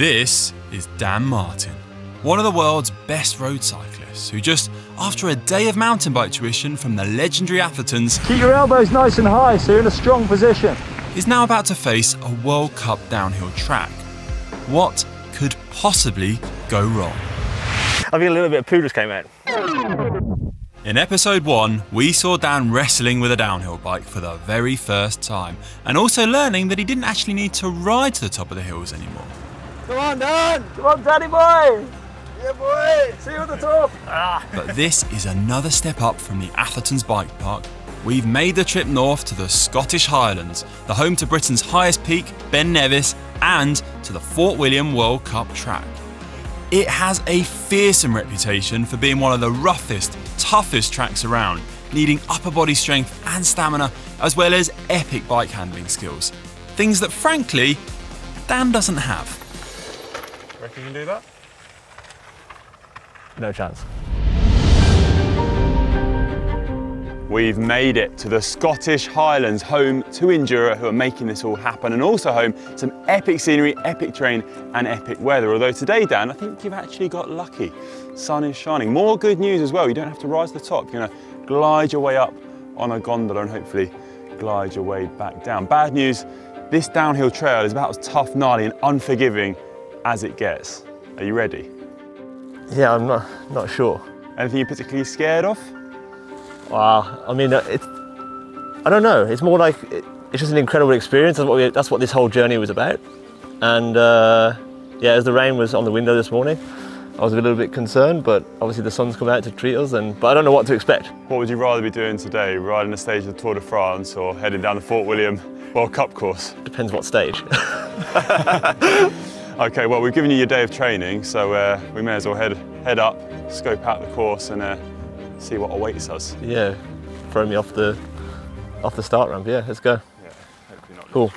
This is Dan Martin, one of the world's best road cyclists who just after a day of mountain bike tuition from the legendary Athertons Keep your elbows nice and high so you're in a strong position. is now about to face a World Cup downhill track. What could possibly go wrong? I think a little bit of poo just came out. In episode 1, we saw Dan wrestling with a downhill bike for the very first time, and also learning that he didn't actually need to ride to the top of the hills anymore. Come on, Dan! Come on, Daddy boy! Yeah, boy! See you at the top! Ah. But this is another step up from the Atherton's Bike Park. We've made the trip north to the Scottish Highlands, the home to Britain's highest peak, Ben Nevis, and to the Fort William World Cup track. It has a fearsome reputation for being one of the roughest, toughest tracks around, needing upper body strength and stamina, as well as epic bike handling skills. Things that, frankly, Dan doesn't have. Reckon you can do that? No chance. We've made it to the Scottish Highlands, home to Endura, who are making this all happen, and also home some epic scenery, epic terrain, and epic weather. Although today, Dan, I think you've actually got lucky. Sun is shining. More good news as well. You don't have to rise to the top. You're going to glide your way up on a gondola and hopefully glide your way back down. Bad news this downhill trail is about as tough, gnarly, and unforgiving as it gets. Are you ready? Yeah, I'm not not sure. Anything you're particularly scared of? Wow. I mean, uh, it's. I don't know. It's more like it, it's just an incredible experience. That's what we, that's what this whole journey was about. And uh, yeah, as the rain was on the window this morning, I was a little bit concerned. But obviously the sun's come out to treat us, and but I don't know what to expect. What would you rather be doing today? Riding the stage of the Tour de France or heading down the Fort William World Cup course? Depends what stage. Okay, well, we've given you your day of training, so uh, we may as well head, head up, scope out the course, and uh, see what awaits us. yeah, throw me off the off the start ramp. Yeah, let's go. Yeah, hopefully not. cool.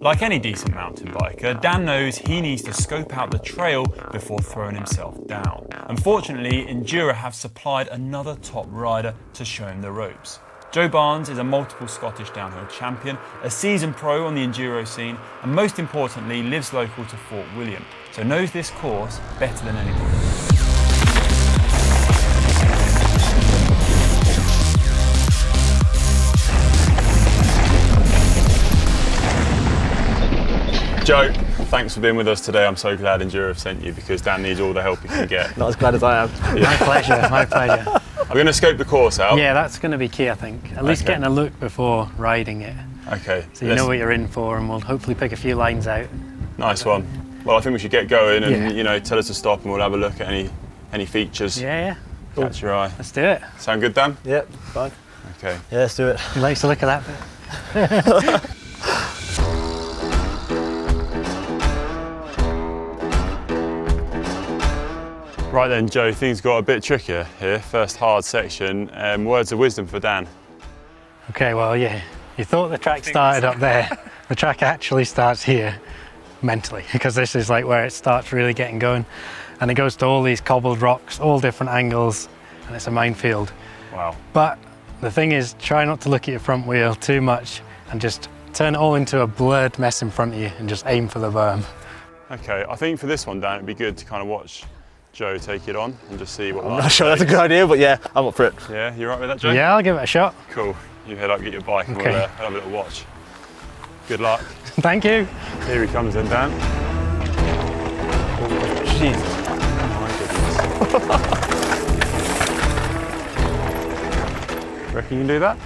Like any decent mountain biker, Dan knows he needs to scope out the trail before throwing himself down. Unfortunately, Endura have supplied another top rider to show him the ropes. Joe Barnes is a multiple Scottish downhill champion, a seasoned pro on the enduro scene, and most importantly, lives local to Fort William, so knows this course better than anyone. Joe, thanks for being with us today. I'm so glad Endura have sent you because Dan needs all the help he can get. Not as glad as I am. My pleasure, my pleasure. I'm going to scope the course out. Yeah, that's going to be key, I think. At least Okay. getting a look before riding it. Okay. So you let's- know what you're in for, and we'll hopefully pick a few lines out. Nice one. Well, I think we should get going and Yeah. you know tell us to stop and we'll have a look at any any features. Yeah, yeah. Catch your eye. Let's do it. Sound good, Dan? Yep, fine. Okay. Yeah, let's do it. He likes to look at that bit. Right then, Joe, things got a bit trickier here. First hard section. Um, words of wisdom for Dan. Okay, well, yeah. You thought the track started up there. The track actually starts here mentally because this is like where it starts really getting going. And it goes to all these cobbled rocks, all different angles, and it's a minefield. Wow. But the thing is, try not to look at your front wheel too much and just turn it all into a blurred mess in front of you and just aim for the berm. Okay, I think for this one, Dan, it'd be good to kind of watch Joe take it on and just see what. I'm not sure that's a good idea, but yeah, I'm up for it. Yeah, you are right with that, Joe? Yeah, I'll give it a shot. Cool. You head up, get your bike, and we'll uh, have a little watch. Good luck. Thank you. Here he comes then, Dan. Jesus. My goodness. Reckon you can do that?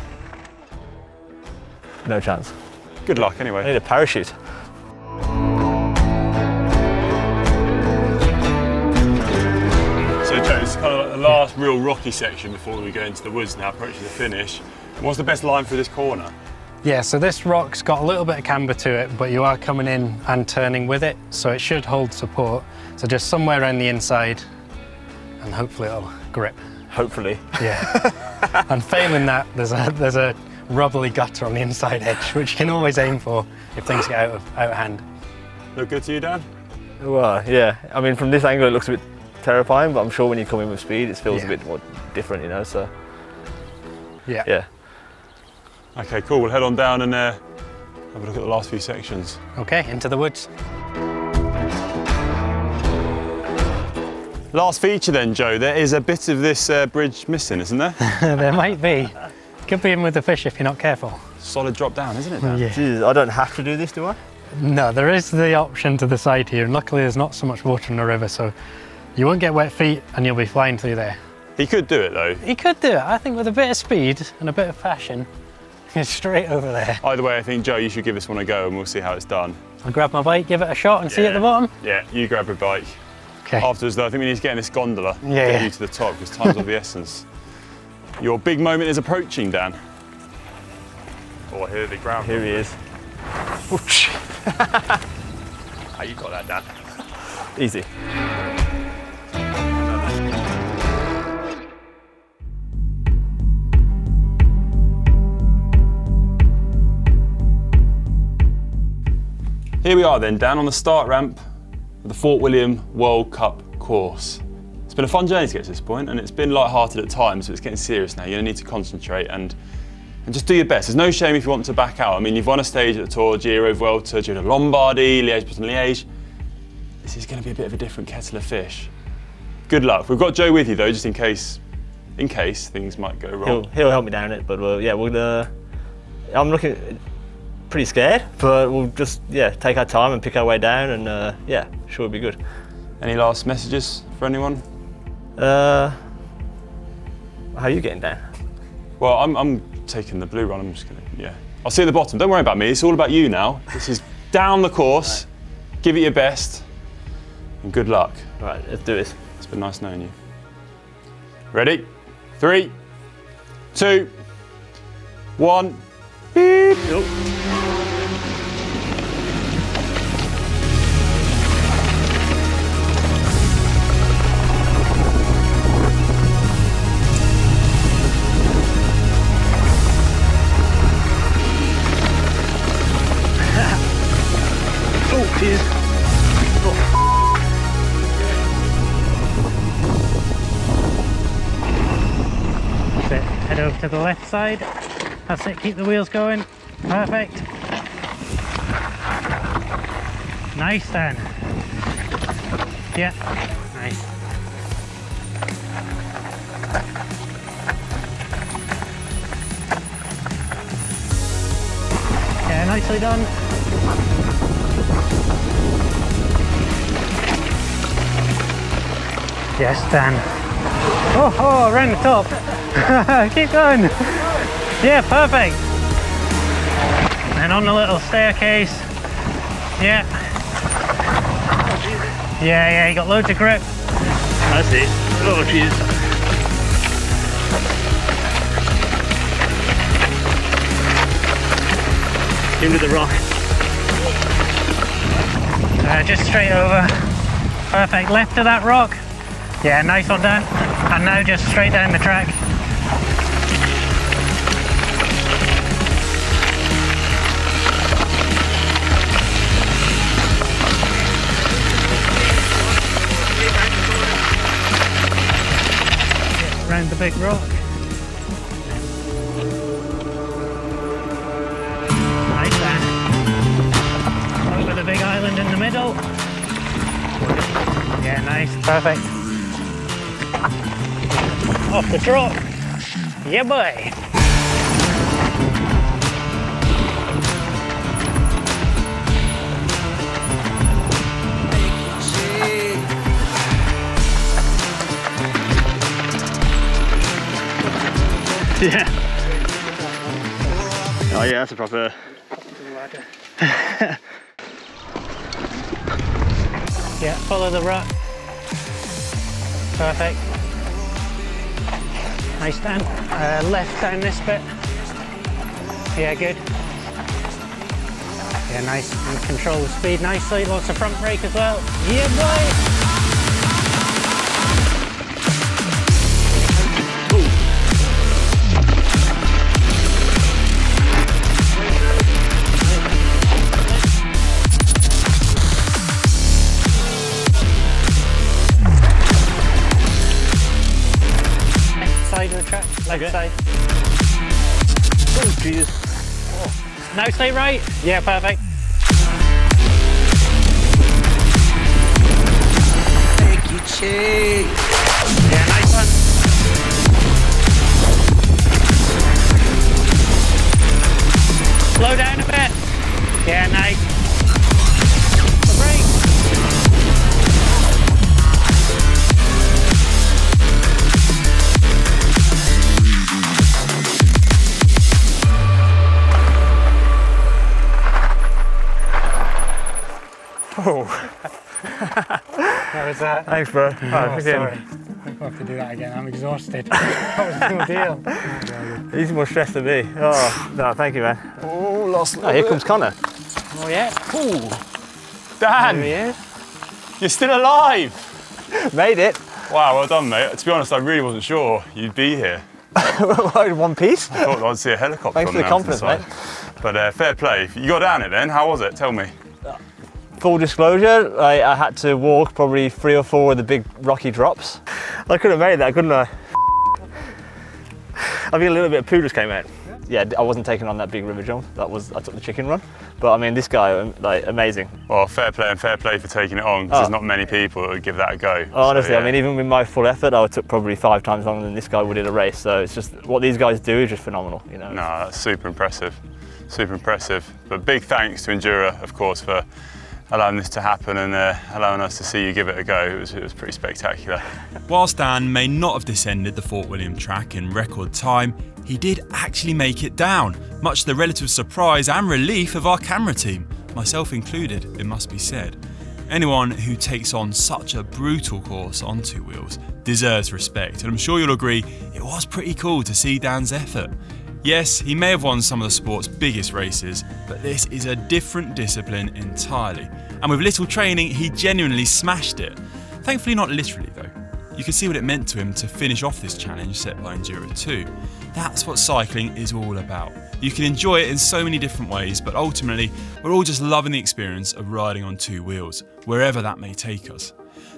No chance. Good luck anyway. I anyway. need a parachute. Last real rocky section before we go into the woods now, approaching the finish. What's the best line for this corner? Yeah, so this rock's got a little bit of camber to it, but you are coming in and turning with it, so it should hold support. So just somewhere around the inside, and hopefully it'll grip. Hopefully. Yeah. and failing that, there's a there's a rubbly gutter on the inside edge, which you can always aim for if things get out of out of hand. Look good to you, Dan? Well, yeah. I mean, from this angle, it looks a bit terrifying, but I'm sure when you come in with speed, it feels Yeah. a bit more different, you know. So Yeah. yeah. Okay, cool. We'll head on down and uh, Have a look at the last few sections. Okay, into the woods. Last feature then, Joe. There is a bit of this uh, bridge missing, isn't there? there might be. Could be in with the fish if you're not careful. Solid drop down, isn't it? Dan? Yeah. Jesus, I don't have to do this, do I? No, there is the option to the side here, and luckily there's not so much water in the river, so you won't get wet feet and you'll be flying through there. He could do it though. He could do it, I think, with a bit of speed and a bit of passion. He's straight over there. Either way, I think Joe, you should give this one a go, and we'll see how it's done. I'll grab my bike, give it a shot, and see at the bottom. Yeah, you grab your bike. Okay. Afterwards, though, I think we need to get in this gondola. Yeah, Get yeah. you to the top because time's of the essence. Your big moment is approaching, Dan. Oh, here the ground. Here he is. Ah, you got that, Dan. Easy. Here we are then, down on the start ramp of the Fort William World Cup course. It's been a fun journey to get to this point, and it's been light-hearted at times, but it's getting serious now. You're gonna need to concentrate and and just do your best. There's no shame if you want to back out. I mean, you've won a stage at the Tour, Giro, Vuelta, Giro Lombardy, Liège, Bastogne, Liège. This is going to be a bit of a different kettle of fish. Good luck. We've got Joe with you though, just in case, in case things might go wrong. He'll, he'll help me down it, but we'll, yeah, we'll. Uh, I'm looking pretty scared, but we'll just yeah take our time and pick our way down, and uh, yeah, sure it'll be good. Any last messages for anyone? Uh, how are you getting down? Well, I'm, I'm taking the blue run. I'm just gonna, yeah. I'll see you at the bottom. Don't worry about me. It's all about you now. This is down the course. Give it your best, and good luck. All right, let's do this. It's been nice knowing you. Ready? Three, two, one. Beep. Oh, it. Head over to the left side. That's it. Keep the wheels going. Perfect. Nice then. Yeah. Nice. Yeah, nicely done. Yes, Dan. Oh, oh, around the top. Keep going. Yeah, perfect. And on the little staircase. Yeah. Yeah, yeah, you got loads of grip. That's it. Oh, cheers. Into the rock. Uh, just straight over. Perfect. Left of that rock. Yeah, nice one, Dan. And now just straight down the track. Around the big rock. Nice, Dan. Over the big island in the middle. Yeah, nice, perfect. Off the drop. Yeah, boy. Yeah. Oh yeah, that's a proper. Yeah, follow the rut. Perfect. Nice Dan. Uh, left down this bit. Yeah, good. Yeah, nice. Control the speed nicely. Lots of front brake as well. Yeah, boy. Okay. side. Oh, Jesus. No, stay right. Yeah, perfect. Thank you, Chick. Yeah, nice one. Slow down a bit. Yeah, nice. That was that. Thanks, bro. Oh, sorry. I'm going to have to do that again. I'm exhausted. that was no deal. He's more stressed than me. Oh, no, thank you, man. Oh, lost. Oh, here comes Connor. Oh, yeah. Dan, There he is. you're still alive. Made it. Wow, well done, mate. To be honest, I really wasn't sure you'd be here. in one piece. I thought I'd see a helicopter Thanks for the mountainside. compliment, But uh, fair play. You got down it then. How was it? Tell me. Full disclosure, I, I had to walk probably three or four of the big rocky drops. I could have made that, couldn't I? I think a little bit of poo just came out. Yeah, I wasn't taking on that big river jump. That was I took the chicken run. But I mean, this guy, um, like, amazing. Well, fair play and fair play for taking it on because Oh. there's not many people that would give that a go. Honestly, So, I mean, even with my full effort, I took probably five times longer than this guy would in a race. So it's just what these guys do is just phenomenal. You know. No, that's super impressive. Super impressive. But big thanks to Endura, of course, for allowing this to happen and uh, allowing us to see you give it a go. It was, it was pretty spectacular. Whilst Dan may not have descended the Fort William track in record time, he did actually make it down, much to the relative surprise and relief of our camera team, myself included, it must be said. Anyone who takes on such a brutal course on two wheels deserves respect, and I'm sure you'll agree it was pretty cool to see Dan's effort. Yes, he may have won some of the sport's biggest races, but this is a different discipline entirely. And with little training, he genuinely smashed it. Thankfully, not literally though. You can see what it meant to him to finish off this challenge set by Endura 2. That's what cycling is all about. You can enjoy it in so many different ways, but ultimately, we're all just loving the experience of riding on two wheels, wherever that may take us.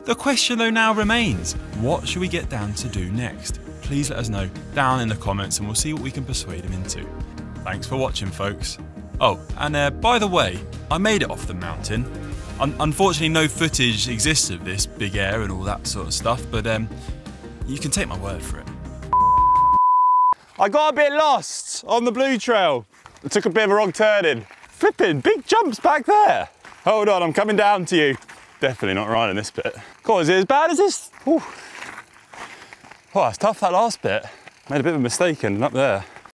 The question though now remains what should we get down to do next? Please let us know down in the comments and we'll see what we can persuade him into. Thanks for watching, folks. Oh, and uh, by the way, I made it off the mountain. Un- unfortunately, no footage exists of this big air and all that sort of stuff, but um, you can take my word for it. I got a bit lost on the blue trail. I took a bit of a wrong turning. Flipping, big jumps back there. Hold on, I'm coming down to you. Definitely not riding this bit. God, is it as bad as this? Ooh. Oh, it's tough that last bit. Made a bit of a mistake ending up there.